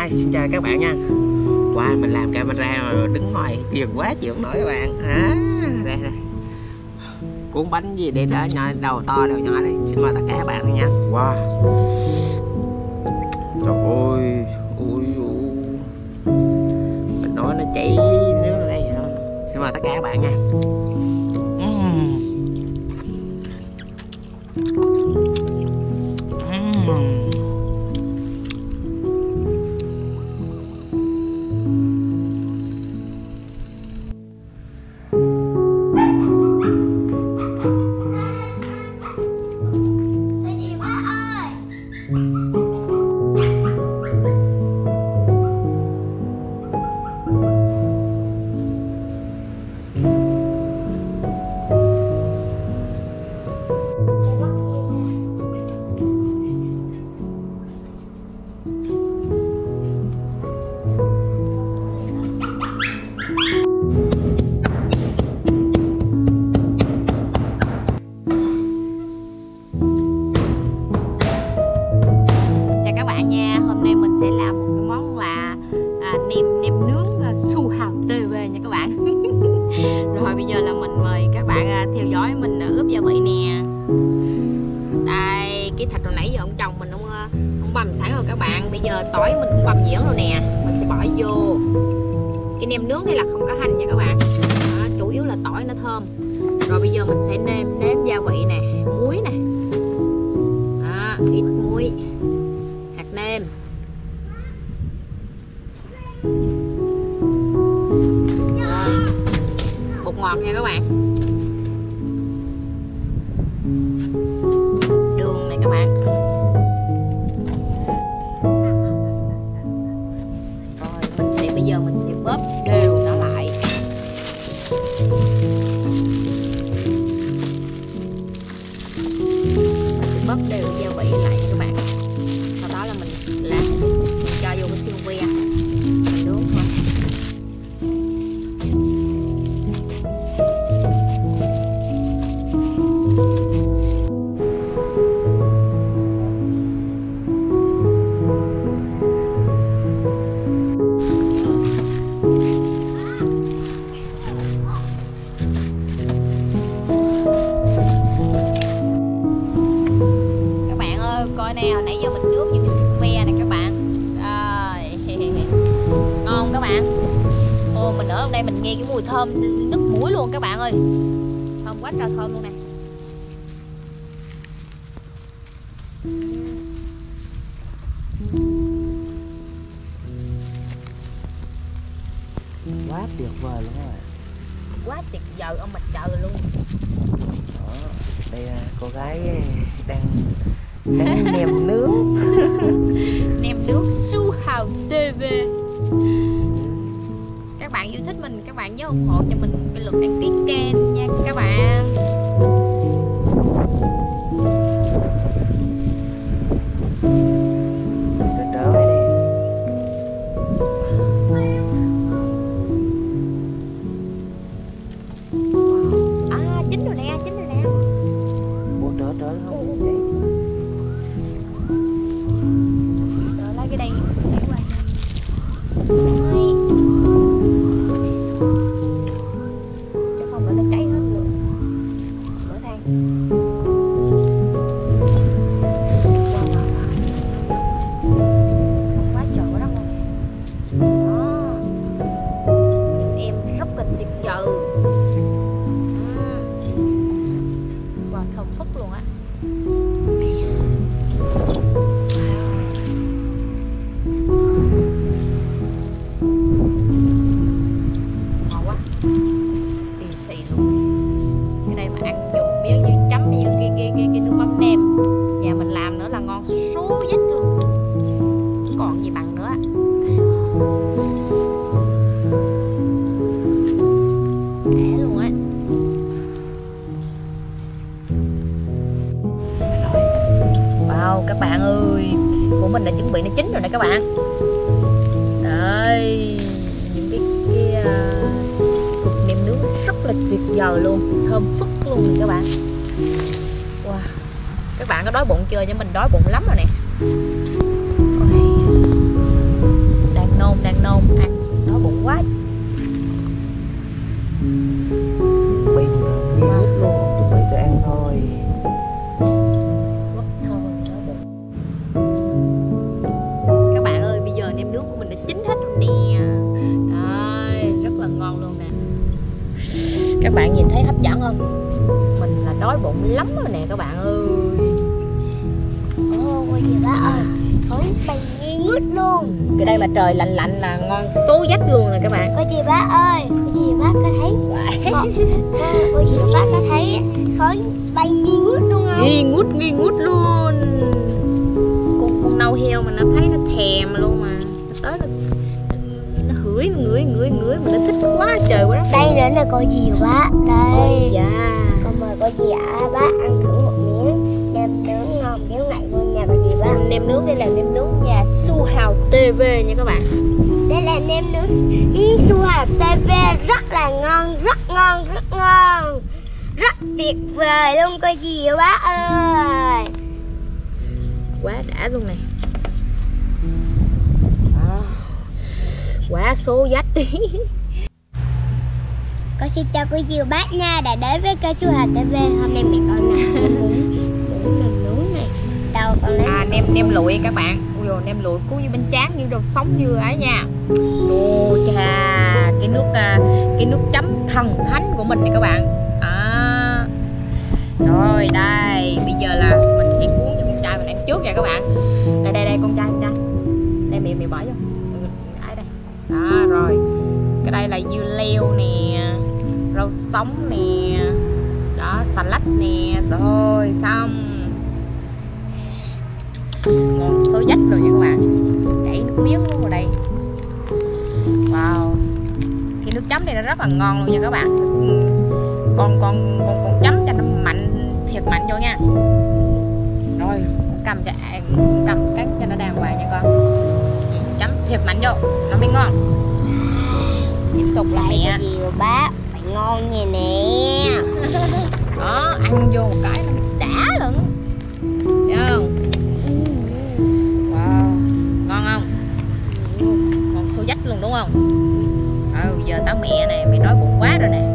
à, xin chào các bạn nha. Wow mình làm camera mà đứng ngoài phiền quá chịu không nổi các bạn. À, đây đây. Cuốn bánh gì đây đó nhỏ đầu to đầu nhỏ đây xin mời tất cả các bạn nha. Wow. Trời ơi. Ui ui. Mình nói nó chảy nước ở đây hả? Xin mời tất cả các bạn nha. Ừm. Ừm. Bây giờ bóp đều gia vị lại các bạn. Bạn ô mình ở đây mình nghe cái mùi thơm nước muối luôn các bạn ơi. Thơm quá trời thơm luôn nè. Quá tuyệt vời luôn rồi quá tuyệt vời ông mặt trời luôn. Đó đây là cô gái đang đang nem nướng. Nem nướng su hào tv bạn yêu thích mình, các bạn nhớ ủng hộ cho mình cái lượt đăng ký kênh nha, các bạn. nó chín rồi nè các bạn. Đây những cái, cái uh, cục nem nướng rất là tuyệt vời luôn thơm phức luôn nè các bạn. Wow. các bạn có đói bụng chưa? Chứ mình đói bụng lắm rồi nè. Đang nôn đang nôn. Ăn đói bụng quá các bạn nhìn thấy hấp dẫn không? Mình là đói bụng lắm rồi nè các bạn ơi. Cô gì bác ơi. Khói bay nghi ngút luôn. Cái đây mà trời lạnh lạnh là ngon số dách luôn nè các bạn. Cô gì bác ơi. Cô gì bác có thấy Cô, cô gì bác có thấy khói bay nghi ngút luôn không? Nghi ngút nghi ngút luôn. Con con nâu heo mà nó thấy nó thèm luôn mà nó ngửi ngửi ngửi mà nó thích quá trời quá đất. Đây nữa là cô gì ôi Đây. Dạ Con mời cô gì ạ? Bác ăn thử một miếng Nem nướng ngon miếng này luôn nha cô gì bác? Nem nướng đây là nem nướng nhà su hào tv nha các bạn. Đây là nem nướng su hào TV rất là ngon, rất ngon, rất ngon. Rất tuyệt vời luôn cô gì bác ơi? Quá đã luôn này quá số dách. Đi Con xin chào quý vị bác nha đã đến với kênh Su Hà TV Hôm nay mẹ con này Đâu con lấy à nem nem lụi các bạn. Ui dồi nem lụi cuốn như bánh tráng như đồ sống như ấy nha. Ô cha cái nước à, cái nước chấm thần thánh của mình này các bạn. À rồi đây bây giờ là mình sẽ cuốn cho con trai mình ăn trước nha các bạn. Đây đây đây con trai con trai. Đây mẹ mẹ bỏ vô đó, rồi. Cái đây là dưa leo nè, rau sống nè, đó, xà lách nè. Rồi, xong. Ngon tô dách rồi nha các bạn. Chảy nước miếng luôn rồi đây. Wow. Cái nước chấm này nó rất là ngon luôn nha các bạn. Ừ. Còn con con con con chấm cho nó mạnh, thiệt mạnh vô nha. Rồi, cầm cho cầm cắn cho nó đàng hoàng nha con thiệt mạnh vô nó mới ngon. Tiếp tục là mẹ. gì bác Phải ngon như nè. Đó ăn vô một cái là đã lận. Thấy không? Wow. Ngon không? Ngon số dách luôn đúng không? Ừ giờ tao mẹ này mày đói bụng quá rồi nè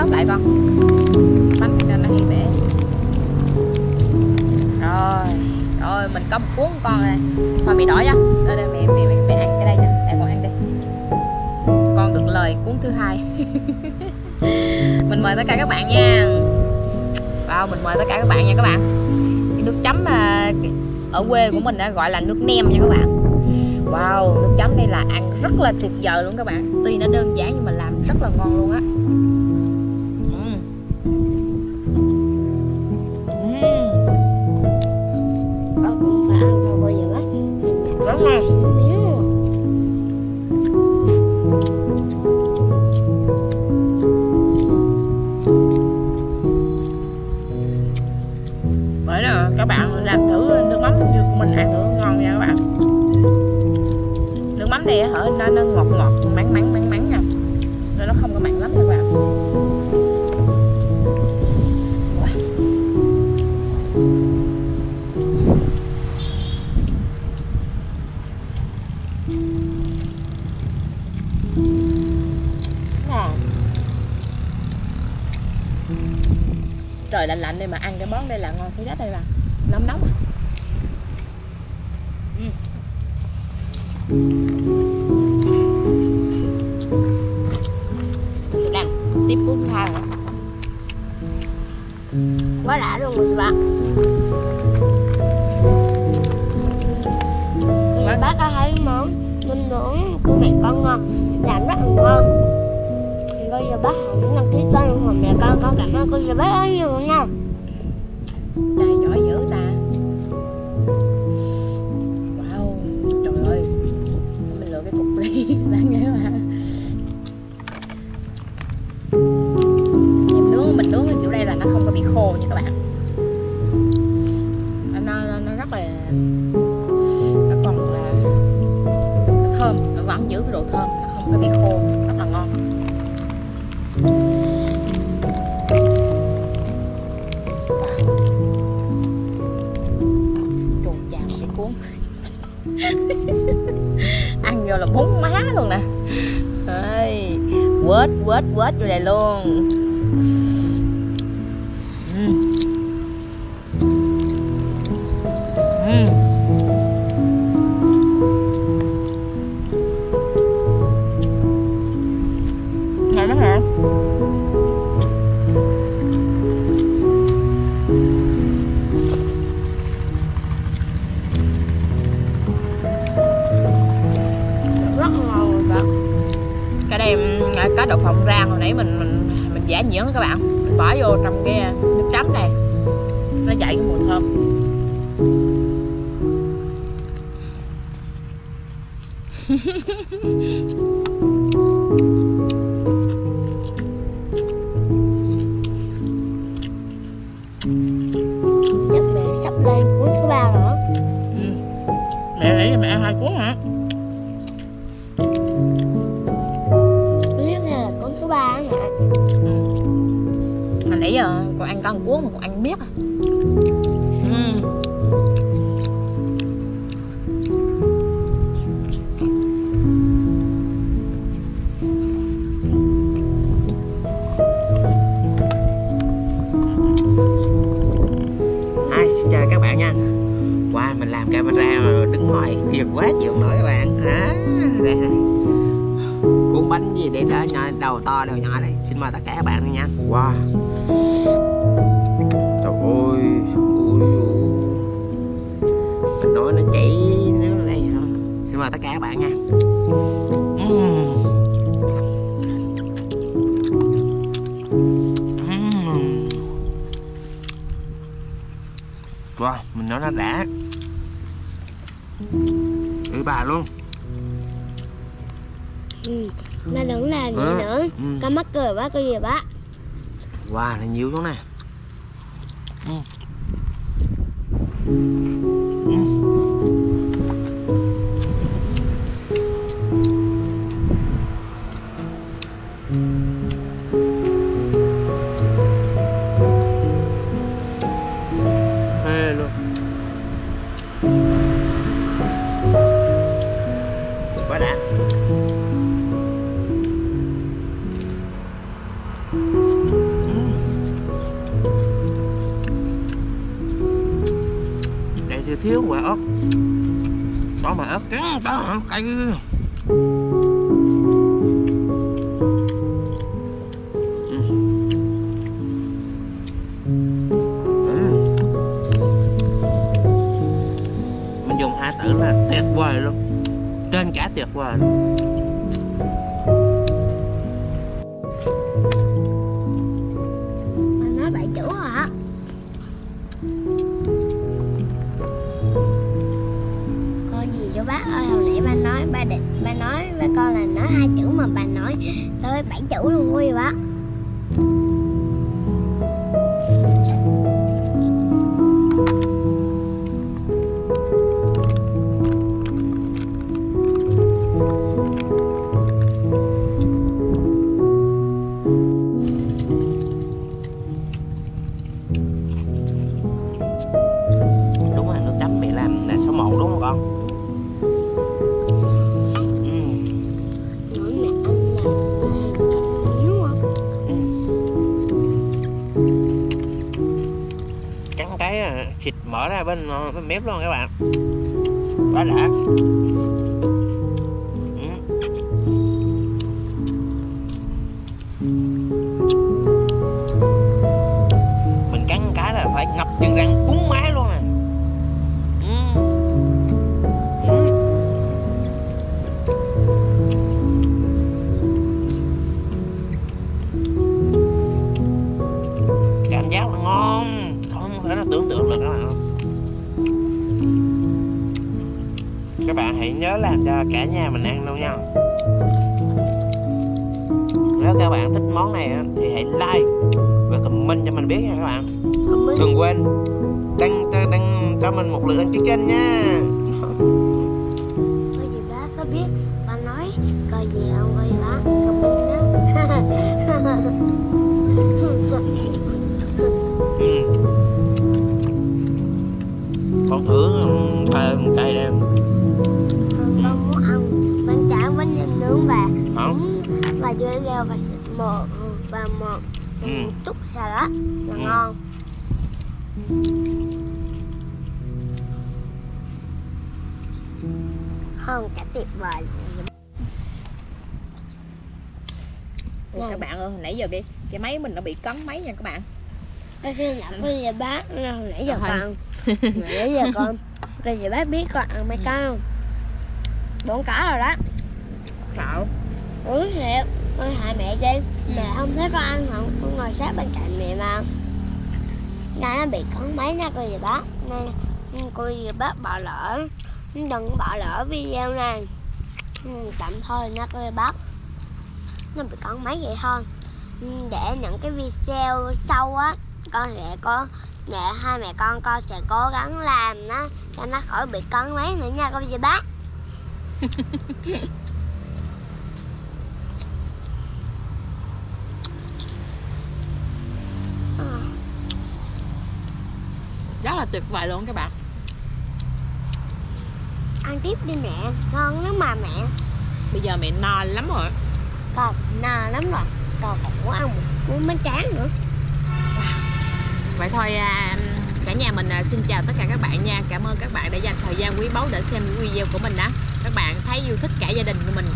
tóm lại con. Bánh cho nó hay bể rồi rồi mình có một cuốn con này mà bị đỏ á đây, đây mẹ mẹ mẹ, mẹ ăn cái đây nè. Mẹ con ăn đi. Con được lời cuốn thứ hai. Mình mời tất cả các bạn nha. Wow mình mời tất cả các bạn nha các bạn. Cái nước chấm à, ở quê của mình đã gọi là nước nem nha các bạn. Wow nước chấm đây là ăn rất là tuyệt vời luôn các bạn. Tuy nó đơn giản nhưng mà làm rất là ngon luôn á. Lạnh đây mà ăn cái món đây là ngon số nhất đây mà nóng nóng à. Ừ. Tiếp cuốn thang à? Quá đã luôn rồi bác bác có thấy món ninh nướng của mẹ con ngon, Làm rất là ngon. Bây giờ bác cũng đăng ký kênh của mẹ con Con cảm ơn cô giờ bác rất nhiều nha. Trai giỏi dữ ta. Wow trời ơi. Mình lựa cái cục ly bán nghe mà. Em nướng mình nướng cái kiểu đây là nó không có bị khô nha các bạn. Nó nó, nó rất là nó còn là nó thơm nó vẫn giữ cái độ thơm nó không có bị khô rất là ngon chuột chào cái cuốn. Ăn vô là bún má luôn nè. Quết quết quết vô đây luôn. Ngon lắm hả? Rất ngon các bạn. Cái đây à, có đậu phộng rang hồi nãy mình mình mình giả nhuyễn các bạn. Mình bỏ vô trong cái à, nước chấm này. Nó dậy cái mùi thơm. hai cuốn hả? Hai là cuốn thứ ba á mẹ hồi nãy giờ con ăn một cuốn mà con ăn biết à. Ừ. Hi, xin chào các bạn nha mình làm camera mà đứng ngoài Phiền quá chịu nổi các bạn à, đây, đây. Cuốn bánh gì để đó nhỏ, đầu to đầu nhỏ đây Xin mời tất cả các bạn nha Wow Trời ơi Ui. Mình nói nó chảy nó đây Xin mời tất cả các bạn nha. Uhm. Wow, mình nói nó đã Ừ bà luôn ừ. Nó đừng làm gì Ừ. nữa Ừ. Con mắc cười quá cái gì bác Wow, nó nhiều luôn nè thiếu quả ớt. Đó mà ớt cắn đó cay. Ừ. Ừ. Mình dùng hai tử là tuyệt vời luôn. Trên cả tuyệt vời luôn. Bên ờ, bên mép luôn các bạn. Quá đã. Mình cắn cái là phải ngập chân răng. Cả nhà mình ăn luôn nha. Nếu các bạn thích món này thì hãy like và comment cho mình biết nha các bạn. Đừng quên đăng đăng cho mình một lượt đăng ký kênh nha. Có gì bác có biết ba nói cờ coi gì không coi gì bác cầm binh đó ừ. con thử một cây đây leo và s- một và một Ừ. chút salad là Ừ. ngon. Hơn cả tuyệt vời Ủa, các bạn ơi hồi nãy giờ cái cái máy mình nó bị cấn máy nha các bạn. Bây giờ bác? Hồi nãy giờ Thôi. con nãy giờ con bây giờ bác biết con ăn mấy Ừ. cái không? Bốn cái rồi đó. Sợ ừ thiệt con hại mẹ đi Ừ. mẹ không thấy con ăn không con ngồi sát bên cạnh mẹ mà. Nên nó bị cấn máy nha cô dì bác. Nên cô dì bác bỏ lỡ. Đừng bỏ lỡ video này. Tạm thôi nha cô dì bác. Nó bị cấn máy vậy thôi. Để những cái video sau á con sẽ có để hai mẹ con con sẽ cố gắng làm nó cho nó khỏi bị cấn máy nữa nha cô dì bác tuyệt vời luôn các bạn. Ăn tiếp đi mẹ ngon lắm mà mẹ. Bây giờ mẹ no lắm rồi. Con no lắm rồi. Còn muốn ăn một cuốn bánh tráng nữa. Vậy thôi à, cả nhà mình à, xin chào tất cả các bạn nha. Cảm ơn các bạn đã dành thời gian quý báu để xem video của mình á. Các bạn thấy yêu thích cả gia đình của mình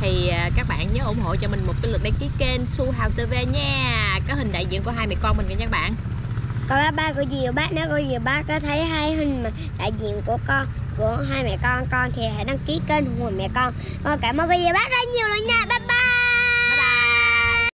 thì à, các bạn nhớ ủng hộ cho mình một cái lượt đăng ký kênh Su Hào TV nha. Có hình đại diện của hai mẹ con mình nha các bạn còn ba ba của dì bác nếu cô dì bác có thấy hai hình mà đại diện của con, của hai mẹ con con thì hãy đăng ký kênh của mẹ con. Con cảm ơn cô dì bác rất nhiều luôn nha. Bye bye.